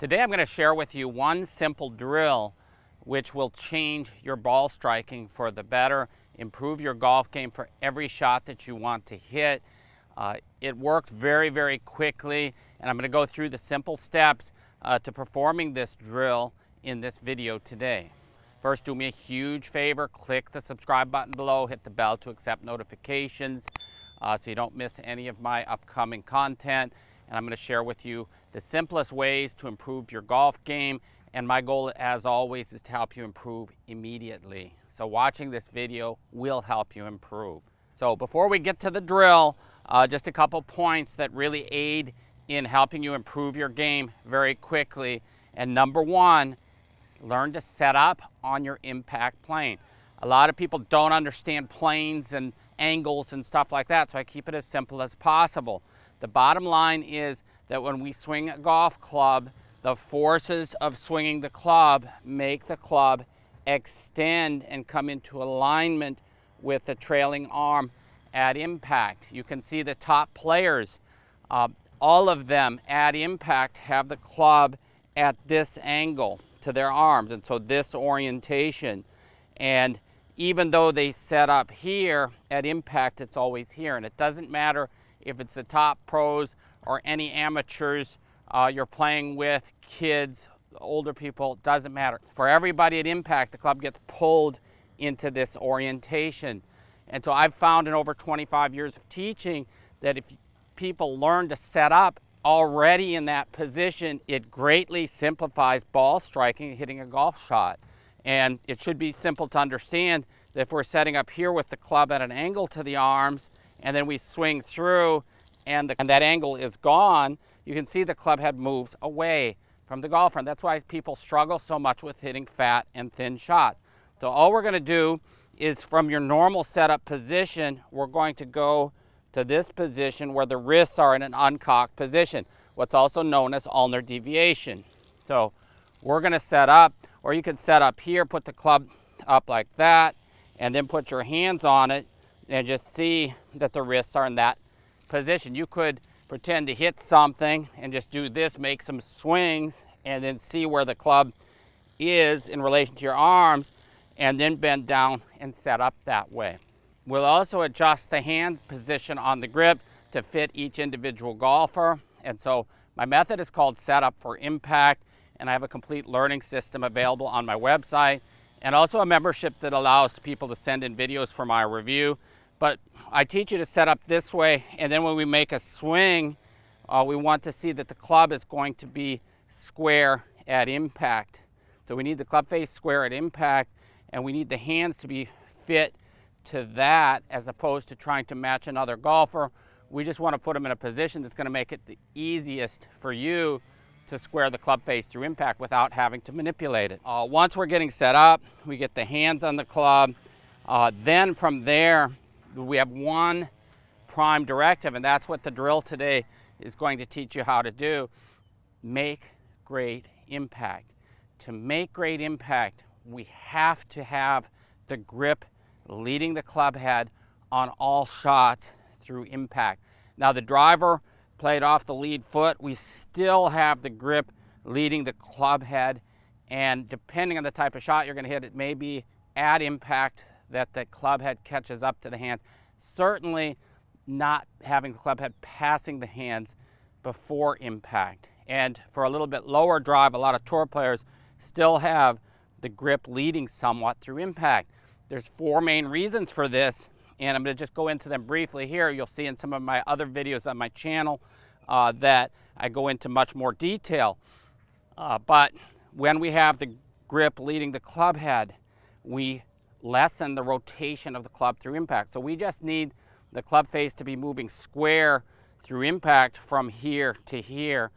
Today I'm going to share with you one simple drill which will change your ball striking for the better, improve your golf game for every shot that you want to hit. Uh, it works very, very quickly, and I'm going to go through the simple steps uh, to performing this drill in this video today. First, do me a huge favor, click the subscribe button below, hit the bell to accept notifications uh, so you don't miss any of my upcoming content. And I'm going to share with you the simplest ways to improve your golf game. And my goal, as always, is to help you improve immediately. So watching this video will help you improve. So before we get to the drill, uh, just a couple points that really aid in helping you improve your game very quickly. And number one, learn to set up on your impact plane. A lot of people don't understand planes and angles and stuff like that, so I keep it as simple as possible. The bottom line is that when we swing a golf club, the forces of swinging the club make the club extend and come into alignment with the trailing arm at impact. You can see the top players, uh, all of them at impact have the club at this angle to their arms, and so this orientation. And even though they set up here at impact, it's always here. And it doesn't matter if it's the top pros or any amateurs uh, you're playing with, kids, older people, doesn't matter. For everybody at impact, the club gets pulled into this orientation. And so I've found in over 25 years of teaching that if people learn to set up already in that position, it greatly simplifies ball striking hitting a golf shot. And it should be simple to understand that if we're setting up here with the club at an angle to the arms, and then we swing through and, the, and that angle is gone, you can see the club head moves away from the golf And that's why people struggle so much with hitting fat and thin shots. So all we're gonna do is from your normal setup position, we're going to go to this position where the wrists are in an uncocked position, what's also known as ulnar deviation. So we're gonna set up or you can set up here, put the club up like that, and then put your hands on it and just see that the wrists are in that position. You could pretend to hit something and just do this, make some swings, and then see where the club is in relation to your arms, and then bend down and set up that way. We'll also adjust the hand position on the grip to fit each individual golfer. And so my method is called Setup for Impact and I have a complete learning system available on my website and also a membership that allows people to send in videos for my review. But I teach you to set up this way and then when we make a swing, uh, we want to see that the club is going to be square at impact. So we need the club face square at impact and we need the hands to be fit to that as opposed to trying to match another golfer. We just want to put them in a position that's going to make it the easiest for you to square the club face through impact without having to manipulate it. Uh, once we're getting set up, we get the hands on the club. Uh, then from there, we have one prime directive, and that's what the drill today is going to teach you how to do. Make great impact. To make great impact, we have to have the grip leading the club head on all shots through impact. Now the driver played off the lead foot. We still have the grip leading the club head. And depending on the type of shot you're going to hit, it may be at impact that the club head catches up to the hands. Certainly not having the club head passing the hands before impact. And for a little bit lower drive, a lot of tour players still have the grip leading somewhat through impact. There's four main reasons for this and I'm going to just go into them briefly here. You'll see in some of my other videos on my channel uh, that I go into much more detail. Uh, but when we have the grip leading the club head, we lessen the rotation of the club through impact. So we just need the club face to be moving square through impact from here to here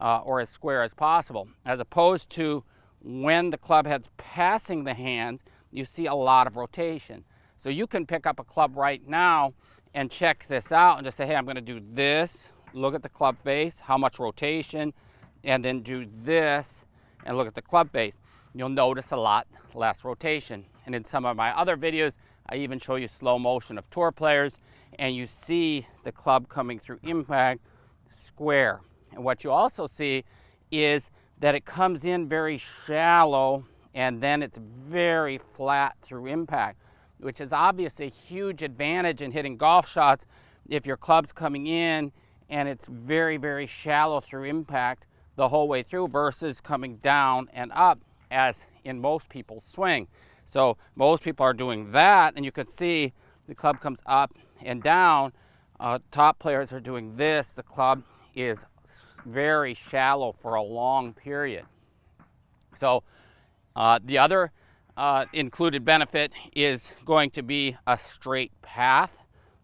uh, or as square as possible. As opposed to when the club head's passing the hands, you see a lot of rotation. So you can pick up a club right now and check this out and just say, hey, I'm going to do this. Look at the club face, how much rotation, and then do this and look at the club face. You'll notice a lot less rotation. And in some of my other videos, I even show you slow motion of tour players and you see the club coming through impact square. And what you also see is that it comes in very shallow and then it's very flat through impact, which is obviously a huge advantage in hitting golf shots if your club's coming in and it's very, very shallow through impact the whole way through versus coming down and up as in most people's swing. So most people are doing that and you can see the club comes up and down. Uh, top players are doing this. The club is very shallow for a long period. So uh, the other uh, included benefit is going to be a straight path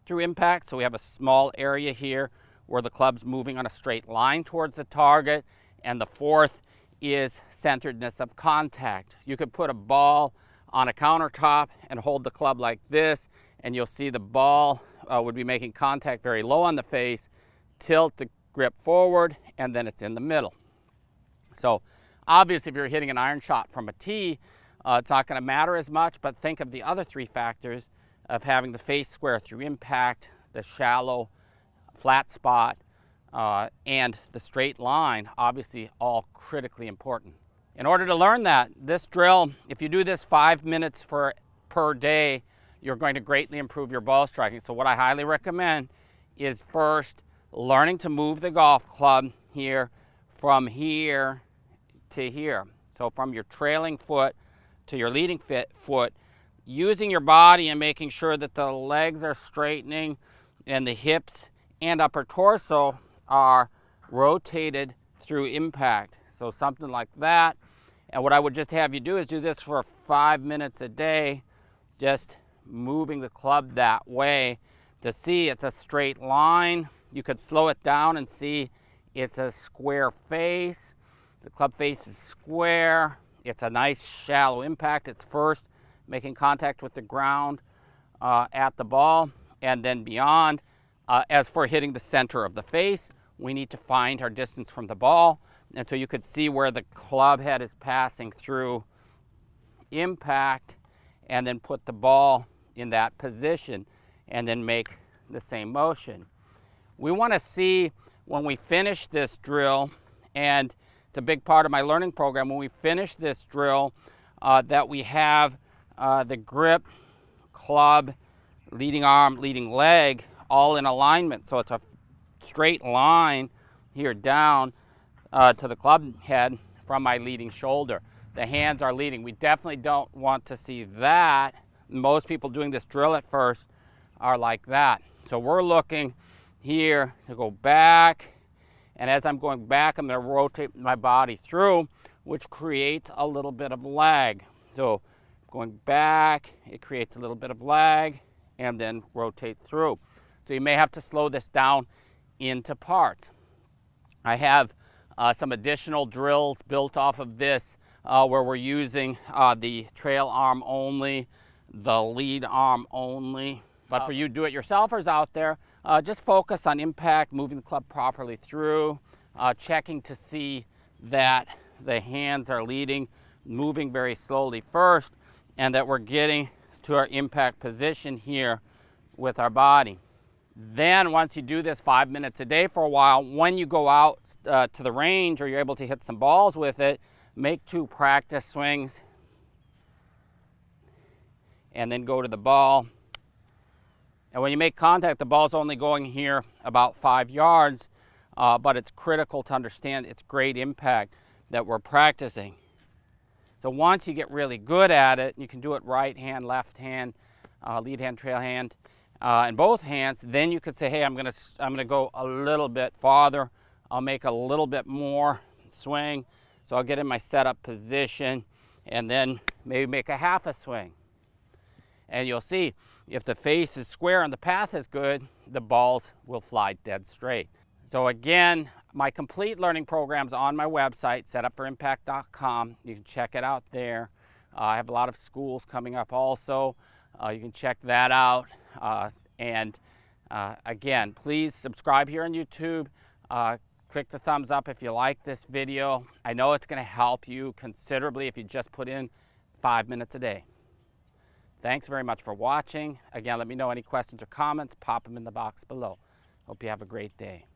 through impact. So we have a small area here where the club's moving on a straight line towards the target. And the fourth is centeredness of contact. You could put a ball on a countertop and hold the club like this, and you'll see the ball uh, would be making contact very low on the face, tilt the grip forward, and then it's in the middle. So obviously if you're hitting an iron shot from a tee, uh, it's not going to matter as much, but think of the other three factors of having the face square through impact, the shallow flat spot, uh, and the straight line, obviously all critically important. In order to learn that, this drill, if you do this five minutes for, per day, you're going to greatly improve your ball striking. So what I highly recommend is first learning to move the golf club here from here to here. So from your trailing foot to your leading foot, using your body and making sure that the legs are straightening and the hips and upper torso are rotated through impact. So something like that. And what I would just have you do is do this for five minutes a day, just moving the club that way to see it's a straight line. You could slow it down and see it's a square face. The club face is square. It's a nice shallow impact. It's first making contact with the ground uh, at the ball and then beyond. Uh, as for hitting the center of the face, we need to find our distance from the ball. And so you could see where the club head is passing through impact and then put the ball in that position and then make the same motion. We want to see when we finish this drill, and it's a big part of my learning program, when we finish this drill, uh, that we have uh, the grip, club, leading arm, leading leg all in alignment. So it's a straight line here down uh, to the club head from my leading shoulder. The hands are leading. We definitely don't want to see that. Most people doing this drill at first are like that. So we're looking here to go back. And as I'm going back, I'm going to rotate my body through, which creates a little bit of lag. So going back, it creates a little bit of lag and then rotate through. So you may have to slow this down into parts. I have some additional drills built off of this uh, where we're using uh, the trail arm only, the lead arm only. But for you do-it-yourselfers out there, uh, just focus on impact, moving the club properly through, uh, checking to see that the hands are leading, moving very slowly first, and that we're getting to our impact position here with our body. Then once you do this five minutes a day for a while, when you go out uh, to the range or you're able to hit some balls with it, make two practice swings and then go to the ball. And when you make contact, the ball's only going here about five yards, uh, but it's critical to understand its great impact that we're practicing. So once you get really good at it, you can do it right hand, left hand, uh, lead hand, trail hand, uh, in both hands, then you could say, hey, I'm gonna, I'm gonna go a little bit farther. I'll make a little bit more swing. So I'll get in my setup position and then maybe make a half a swing. And you'll see if the face is square and the path is good, the balls will fly dead straight. So again, my complete learning program's on my website, setupforimpact.com. You can check it out there. Uh, I have a lot of schools coming up also. Uh, you can check that out. Uh, and uh, again, please subscribe here on YouTube. Uh, click the thumbs up if you like this video. I know it's going to help you considerably if you just put in five minutes a day. Thanks very much for watching. Again, let me know any questions or comments. Pop them in the box below. Hope you have a great day.